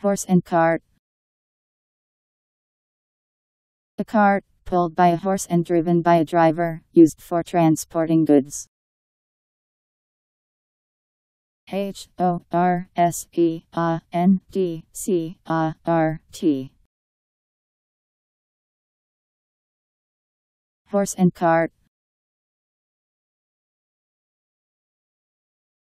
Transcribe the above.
Horse and cart. A cart, pulled by a horse and driven by a driver, used for transporting goods. H O R S E A N D C A R T Horse and cart